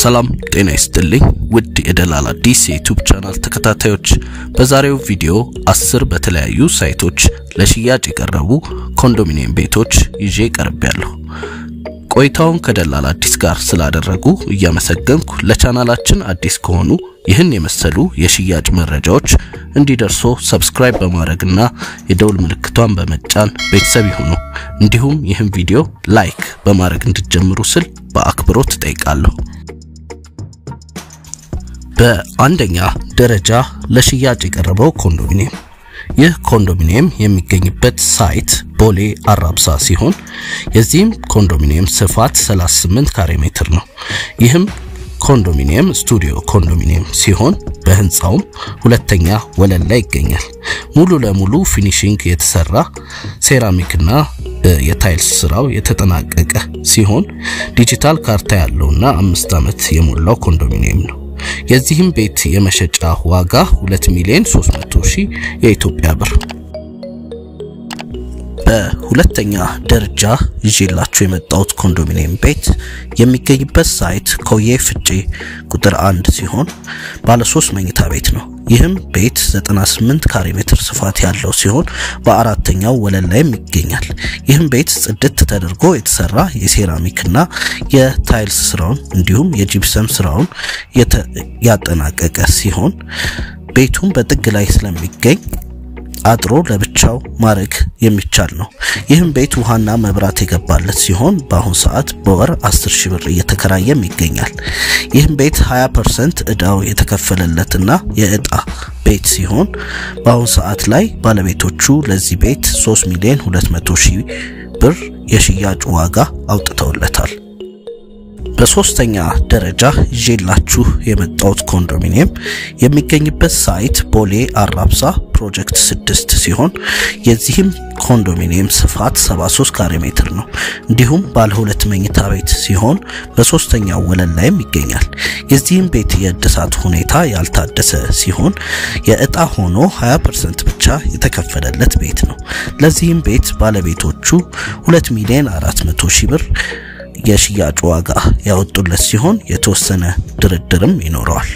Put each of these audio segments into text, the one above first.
ሰላም ጤና ይስጥልኝ ውድ የደላላ አዲስ የዩቲዩብ ቻናል ተከታታዮች፣ በዛሬው ቪዲዮ አስር በተለያዩ ሳይቶች ለሽያጭ የቀረቡ ኮንዶሚኒየም ቤቶች ይዤ ቀርቤያለሁ። ቆይታውን ከደላላ አዲስ ጋር ስላደረጉ እያመሰገንኩ ለቻናላችን አዲስ ከሆኑ ይህን የመሰሉ የሽያጭ መረጃዎች እንዲደርሶ subscribe በማድረግና የደውል ምልክቷን በመጫን ቤተሰብ ይሁኑ። እንዲሁም ይህን ቪዲዮ like በማድረግ እንድትጀምሩ ስል በአክብሮት እጠይቃለሁ። በአንደኛ ደረጃ ለሽያጭ የቀረበው ኮንዶሚኒየም ይህ ኮንዶሚኒየም የሚገኝበት ሳይት ቦሌ አራብሳ ሲሆን የዚህም ኮንዶሚኒየም ስፋት 38 ካሬ ሜትር ነው። ይህም ኮንዶሚኒየም ስቱዲዮ ኮንዶሚኒየም ሲሆን በህንፃውም ሁለተኛ ወለል ላይ ይገኛል። ሙሉ ለሙሉ finishing የተሰራ ሴራሚክና የታይልስ ስራው የተጠናቀቀ ሲሆን ዲጂታል ካርታ ያለውና አምስት ዓመት የሞላው ኮንዶሚኒየም ነው። የዚህም ቤት የመሸጫ ዋጋ 2 ሚሊዮን 300 ሺህ የኢትዮጵያ ብር። በሁለተኛ ደረጃ ይዤላችሁ የመጣሁት ኮንዶሚኒየም ቤት የሚገኝበት ሳይት ኮዬ ፈጬ ቁጥር አንድ ሲሆን ባለ 3 መኝታ ቤት ነው። ይህም ቤት 98 ካሬ ሜትር ስፋት ያለው ሲሆን በአራተኛው ወለል ላይም ይገኛል። ይህም ቤት ጽድት ተደርጎ የተሰራ የሴራሚክና የታይልስ ስራውን እንዲሁም የጂፕሰም ስራውን ያጠናቀቀ ሲሆን ቤቱም በጥግ ላይ ስለሚገኝ አጥሮ ለብቻው ማድረግ የሚቻል ነው። ይህም ቤት ውሃና መብራት የገባለት ሲሆን በአሁን ሰዓት በወር 10 ሺህ ብር እየተከራየም ይገኛል። ይህም ቤት 20% እዳው የተከፈለለትና የእጣ ቤት ሲሆን በአሁን ሰዓት ላይ ባለቤቶቹ ለዚህ ቤት 3 ሚሊዮን 200 ሺህ ብር የሽያጭ ዋጋ አውጥተውለታል። በሶስተኛ ደረጃ ይዤላችሁ የመጣሁት ኮንዶሚኒየም የሚገኝበት ሳይት ቦሌ አራብሳ ፕሮጀክት 6 ሲሆን የዚህም ኮንዶሚኒየም ስፋት 73 ካሬ ሜትር ነው። እንዲሁም ባለ ሁለት መኝታ ቤት ሲሆን በሶስተኛው ወለል ላይም ይገኛል። የዚህም ቤት የእድሳት ሁኔታ ያልታደሰ ሲሆን የእጣ ሆኖ 20% ብቻ የተከፈለለት ቤት ነው። ለዚህም ቤት ባለቤቶቹ 2 ሚሊዮን 400 ሺህ ብር የሽያጭ ዋጋ ያወጡለት ሲሆን የተወሰነ ድርድርም ይኖረዋል።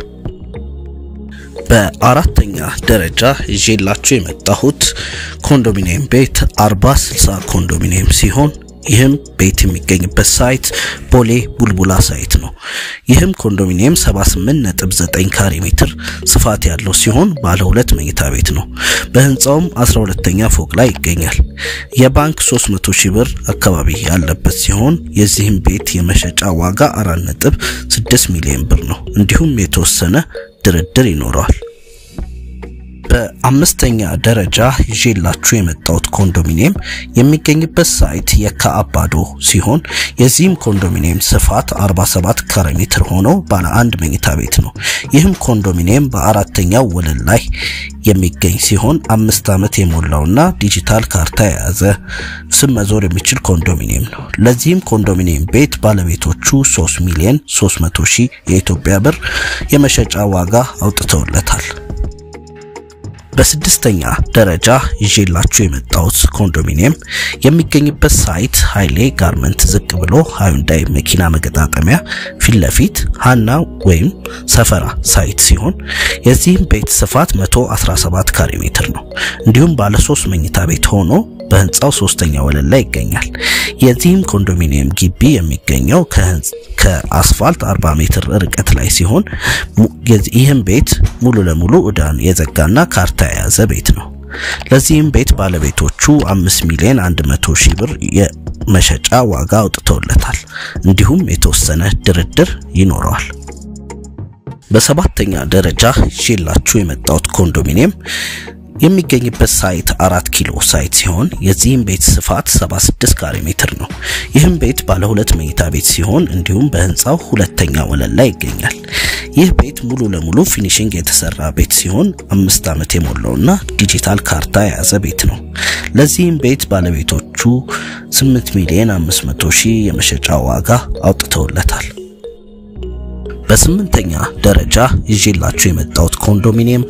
በአራተኛ ደረጃ ይዤላችሁ የመጣሁት ኮንዶሚኒየም ቤት 40 60 ኮንዶሚኒየም ሲሆን ይህም ቤት የሚገኝበት ሳይት ቦሌ ቡልቡላ ሳይት ነው። ይህም ኮንዶሚኒየም 78.9 ካሬ ሜትር ስፋት ያለው ሲሆን ባለ ሁለት መኝታ ቤት ነው። በህንፃውም 12ኛ ፎቅ ላይ ይገኛል። የባንክ 300 ሺህ ብር አካባቢ ያለበት ሲሆን የዚህም ቤት የመሸጫ ዋጋ 4.6 ሚሊዮን ብር ነው። እንዲሁም የተወሰነ ድርድር ይኖረዋል። በአምስተኛ ደረጃ ይዤላችሁ የመጣሁት ኮንዶሚኒየም የሚገኝበት ሳይት የካ አባዶ ሲሆን የዚህም ኮንዶሚኒየም ስፋት 47 ካሬ ሜትር ሆኖ ባለ አንድ መኝታ ቤት ነው። ይህም ኮንዶሚኒየም በአራተኛው ወለል ላይ የሚገኝ ሲሆን አምስት ዓመት የሞላውና ዲጂታል ካርታ የያዘ ስም መዞር የሚችል ኮንዶሚኒየም ነው። ለዚህም ኮንዶሚኒየም ቤት ባለቤቶቹ 3 ሚሊዮን 300 ሺህ የኢትዮጵያ ብር የመሸጫ ዋጋ አውጥተውለታል። በስድስተኛ ደረጃ ይዤላችሁ የመጣሁት ኮንዶሚኒየም የሚገኝበት ሳይት ኃይሌ ጋርመንት ዝቅ ብሎ ሃዩንዳይ መኪና መገጣጠሚያ ፊት ለፊት ሃና ማርያም ሰፈራ ሳይት ሲሆን የዚህም ቤት ስፋት 117 ካሬ ሜትር ነው። እንዲሁም ባለ 3 መኝታ ቤት ሆኖ በህንፃው ሶስተኛ ወለል ላይ ይገኛል። የዚህም ኮንዶሚኒየም ግቢ የሚገኘው ከአስፋልት 40 ሜትር ርቀት ላይ ሲሆን ይህም ቤት ሙሉ ለሙሉ ዕዳን የዘጋና ካርታ የያዘ ቤት ነው። ለዚህም ቤት ባለቤቶቹ 5 ሚሊዮን 100 ሺህ ብር የመሸጫ ዋጋ አውጥተውለታል። እንዲሁም የተወሰነ ድርድር ይኖረዋል። በሰባተኛ ደረጃ ይዤላችሁ የመጣሁት ኮንዶሚኒየም የሚገኝበት ሳይት አራት ኪሎ ሳይት ሲሆን የዚህም ቤት ስፋት 76 ካሬ ሜትር ነው። ይህም ቤት ባለ ሁለት መኝታ ቤት ሲሆን እንዲሁም በህንፃው ሁለተኛ ወለል ላይ ይገኛል። ይህ ቤት ሙሉ ለሙሉ finishing የተሰራ ቤት ሲሆን አምስት ዓመት የሞላውና ዲጂታል ካርታ የያዘ ቤት ነው። ለዚህም ቤት ባለቤቶቹ 8 ሚሊዮን 500 ሺህ የመሸጫ ዋጋ አውጥተውለታል። በስምንተኛ ደረጃ ይዤላችሁ የመጣሁት ኮንዶሚኒየም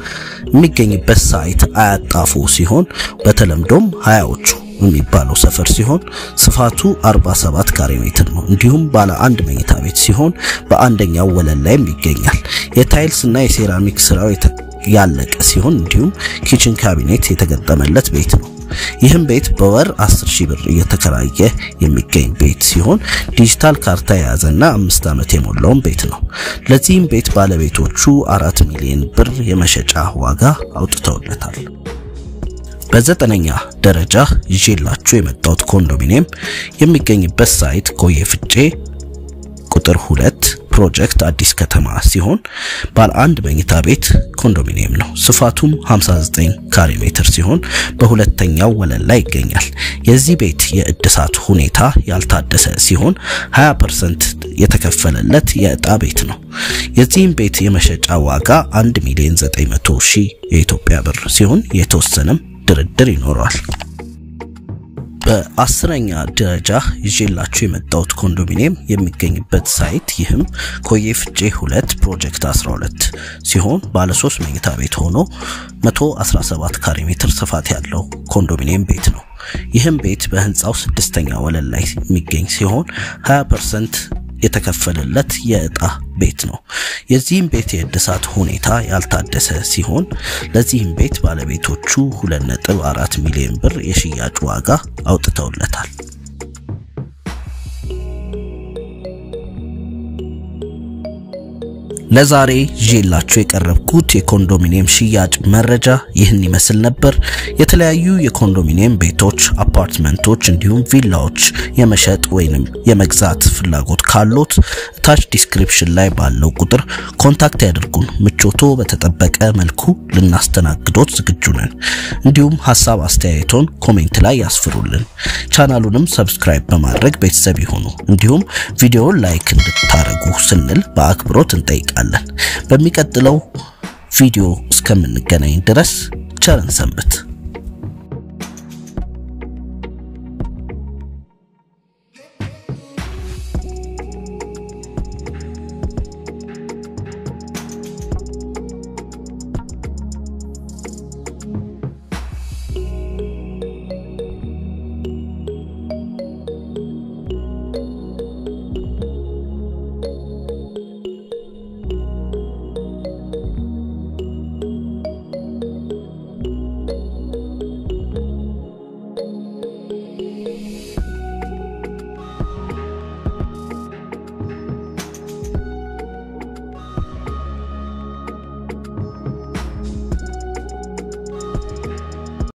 የሚገኝበት ሳይት አያት ሲሆን በተለምዶም ሀያዎቹ የሚባለው ሰፈር ሲሆን ስፋቱ 47 ካሬ ሜትር ነው። እንዲሁም ባለ አንድ መኝታ ቤት ሲሆን በአንደኛው ወለል ላይም ይገኛል። የታይልስ እና የሴራሚክ ስራው ያለቀ ሲሆን እንዲሁም kitchen cabinet የተገጠመለት ቤት ነው። ይህም ቤት በወር 10 ሺህ ብር እየተከራየ የሚገኝ ቤት ሲሆን ዲጂታል ካርታ የያዘና አምስት ዓመት የሞላው ቤት ነው። ለዚህም ቤት ባለቤቶቹ አራት ሚሊዮን ብር የመሸጫ ዋጋ አውጥተውለታል። በዘጠነኛ ደረጃ ይዤላችሁ የመጣሁት ኮንዶሚኒየም የሚገኝበት ሳይት ኮዬ ፈጬ ቁጥር ሁለት ፕሮጀክት አዲስ ከተማ ሲሆን ባለ አንድ መኝታ ቤት ኮንዶሚኒየም ነው። ስፋቱም 59 ካሬ ሜትር ሲሆን በሁለተኛው ወለል ላይ ይገኛል። የዚህ ቤት የእድሳት ሁኔታ ያልታደሰ ሲሆን 20% የተከፈለለት የዕጣ ቤት ነው። የዚህም ቤት የመሸጫ ዋጋ 1 ሚሊዮን 900 ሺህ የኢትዮጵያ ብር ሲሆን የተወሰነም ድርድር ይኖረዋል። በአስረኛ ደረጃ ይዤላችሁ የመጣሁት ኮንዶሚኒየም የሚገኝበት site ይህም ኮዬ ፍጬ ሁለት ፕሮጀክት 12 ሲሆን ባለ 3 መኝታ ቤት ሆኖ 117 ካሬ ሜትር ስፋት ያለው ኮንዶሚኒየም ቤት ነው። ይህም ቤት በህንፃው ስድስተኛ ወለል ላይ የሚገኝ ሲሆን 20% የተከፈለለት የዕጣ ቤት ነው። የዚህም ቤት የእድሳት ሁኔታ ያልታደሰ ሲሆን ለዚህም ቤት ባለቤቶቹ 2.4 ሚሊዮን ብር የሽያጭ ዋጋ አውጥተውለታል። ለዛሬ ይዤላችሁ የቀረብኩት የኮንዶሚኒየም ሽያጭ መረጃ ይህን ይመስል ነበር። የተለያዩ የኮንዶሚኒየም ቤቶች፣ አፓርትመንቶች እንዲሁም ቪላዎች የመሸጥ ወይንም የመግዛት ፍላጎት ካሎት ታች description ላይ ባለው ቁጥር contact ያድርጉን። ምቾቶ በተጠበቀ መልኩ ልናስተናግዶት ዝግጁ ነን። እንዲሁም ሀሳብ አስተያየቶን comment ላይ ያስፍሩልን። ቻናሉንም subscribe በማድረግ ቤተሰብ ይሁኑ። እንዲሁም ቪዲዮውን like እንድታደርጉ ስንል በአክብሮት እንጠይቃለን። በሚቀጥለው ቪዲዮ እስከምንገናኝ ድረስ ቸር እንሰንብት።